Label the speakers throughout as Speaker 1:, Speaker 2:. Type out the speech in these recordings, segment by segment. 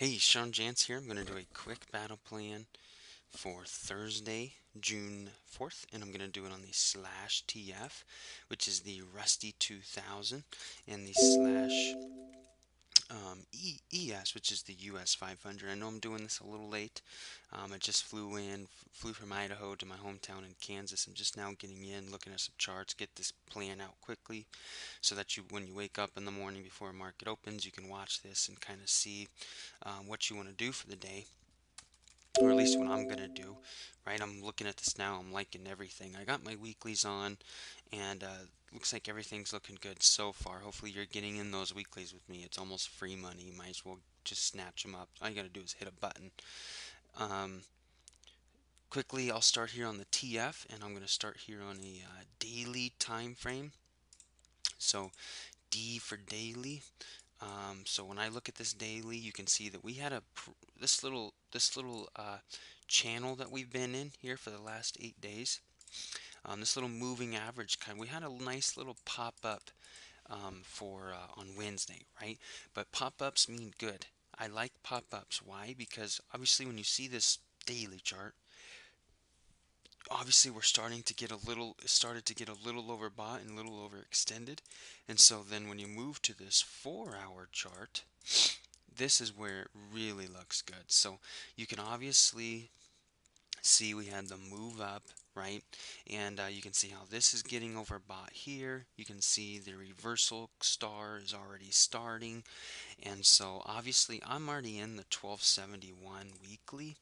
Speaker 1: Hey, Sean Jantz here. I'm going to do a quick battle plan for Thursday, June 4th, and I'm going to do it on the slash TF, which is the Rusty 2000, and the slash um, ES, which is the US 500. I know I'm doing this a little late. Um, I just flew in, flew from Idaho to my hometown in Kansas. I'm just now getting in, looking at some charts, get this plan out quickly, so that you, when you wake up in the morning before market opens, you can watch this and kind of see um, what you want to do for the day or at least what I'm gonna do right I'm looking at this now I'm liking everything I got my weeklies on and uh, looks like everything's looking good so far. Hopefully you're getting in those weeklies with me. It's almost free money. You might as well just snatch them up. All you gotta do is hit a button. Um, quickly I'll start here on the TF and I'm gonna start here on a uh, daily time frame so D for daily. Um, so when I look at this daily, you can see that we had a this little this little uh, channel that we've been in here for the last eight days. Um, this little moving average kind. We had a nice little pop up um, for uh, on Wednesday, right? But pop ups mean good. I like pop ups. Why? Because obviously when you see this daily chart, obviously we're starting to get a little started to get a little overbought and a little overextended and so then when you move to this four hour chart this is where it really looks good so you can obviously see we had the move up right? And uh, you can see how this is getting overbought here. You can see the reversal star is already starting. And so obviously I'm already in the 1271 weekly.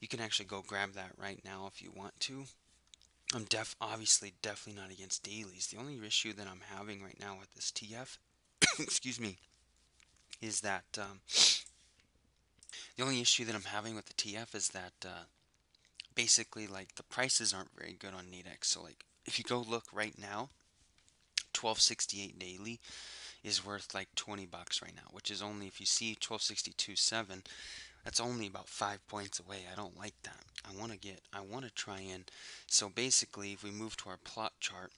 Speaker 1: You can actually go grab that right now if you want to. I'm def obviously definitely not against dailies. The only issue that I'm having right now with this TF excuse me is that um, the only issue that I'm having with the TF is that uh, basically like the prices aren't very good on Nadex. So like if you go look right now, 1268 daily is worth like 20 bucks right now, which is only if you see 1262.7, that's only about five points away. I don't like that. I want to get, I want to try and, so basically if we move to our plot chart,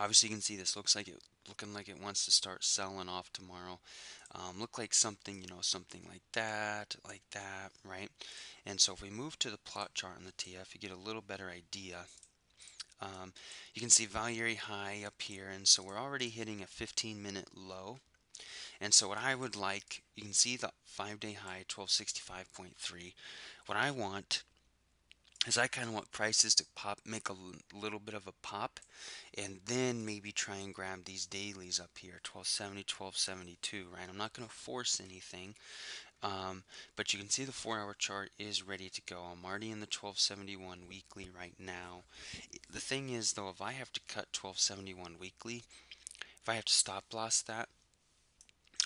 Speaker 1: obviously you can see this looks like it looking like it wants to start selling off tomorrow. Um, look like something you know something like that like that right? And so if we move to the plot chart on the TF you get a little better idea. Um, you can see value area high up here and so we're already hitting a 15 minute low. And so what I would like you can see the five day high 1265.3 what I want is I kind of want prices to pop, make a little bit of a pop, and then maybe try and grab these dailies up here, 1270, 1272, right? I'm not going to force anything, um, but you can see the four hour chart is ready to go. I'm already in the 1271 weekly right now. The thing is, though, if I have to cut 1271 weekly, if I have to stop loss that,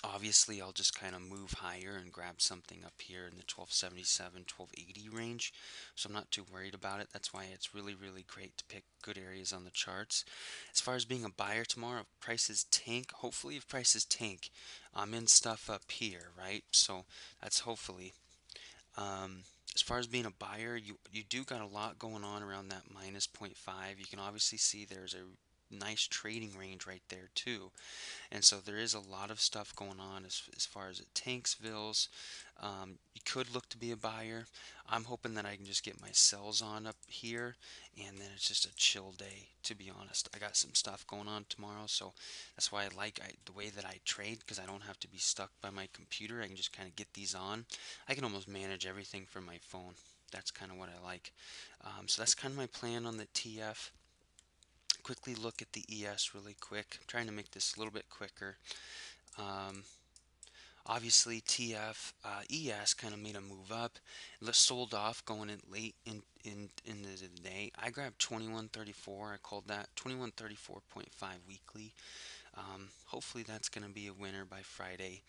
Speaker 1: Obviously, I'll just kind of move higher and grab something up here in the 1277, 1280 range. So I'm not too worried about it. That's why it's really, really great to pick good areas on the charts. As far as being a buyer tomorrow, if prices tank, hopefully if prices tank, I'm in stuff up here, right? So that's hopefully. Um, as far as being a buyer, you you do got a lot going on around that minus 0.5. You can obviously see there's a nice trading range right there too. And so there is a lot of stuff going on as, as far as it Tanksvilles. Um, you could look to be a buyer. I'm hoping that I can just get my sells on up here and then it's just a chill day to be honest. I got some stuff going on tomorrow so that's why I like I, the way that I trade because I don't have to be stuck by my computer. I can just kind of get these on. I can almost manage everything from my phone. That's kind of what I like. Um, so that's kind of my plan on the TF quickly look at the ES really quick. I'm trying to make this a little bit quicker. Um, obviously TF uh, ES kind of made a move up. It sold off going in late in, in the day. I grabbed 2134. I called that 2134.5 weekly. Um, hopefully that's going to be a winner by Friday.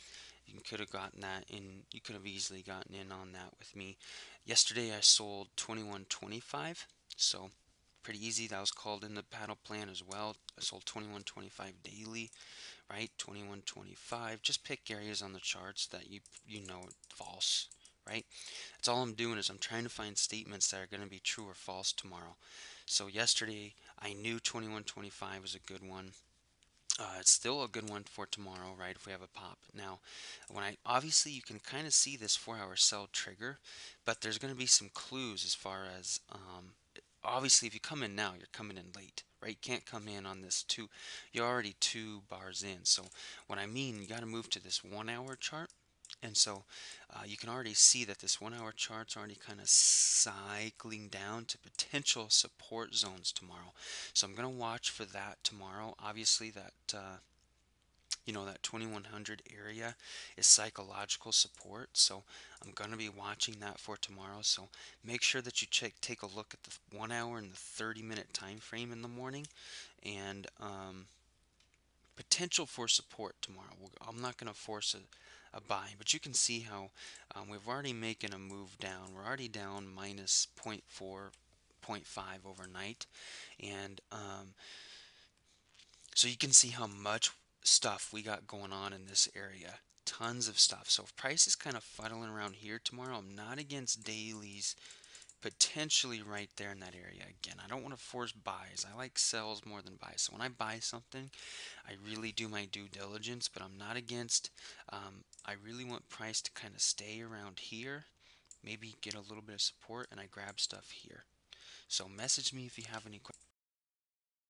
Speaker 1: You could have gotten that in. You could have easily gotten in on that with me. Yesterday I sold 2125. So pretty easy. That was called in the battle plan as well. I sold 2125 daily, right? 2125. Just pick areas on the charts that you you know false, right? That's all I'm doing is I'm trying to find statements that are going to be true or false tomorrow. So yesterday I knew 2125 was a good one. Uh, it's still a good one for tomorrow, right? If we have a pop. Now, when I obviously you can kind of see this four-hour sell trigger, but there's going to be some clues as far as um, obviously if you come in now, you're coming in late, right? You can't come in on this two. You're already two bars in. So what I mean, you got to move to this one-hour chart. And so uh, you can already see that this one hour chart's already kind of cycling down to potential support zones tomorrow. So I'm going to watch for that tomorrow. Obviously that uh, you know that 2100 area is psychological support. So i'm going to be watching that for tomorrow. So make sure that you check take a look at the one hour and the 30 minute time frame in the morning and um, potential for support tomorrow. I'm not going to force a, a buy but you can see how um, we've already making a move down. We're already down minus 0.4 0.5 overnight. And um, so you can see how much stuff we got going on in this area. Tons of stuff. So if price is kind of fuddling around here tomorrow, I'm not against dailies potentially right there in that area. Again, I don't want to force buys. I like sells more than buys. So when I buy something, I really do my due diligence, but I'm not against. Um, I really want price to kind of stay around here, maybe get a little bit of support, and I grab stuff here. So message me if you have any questions.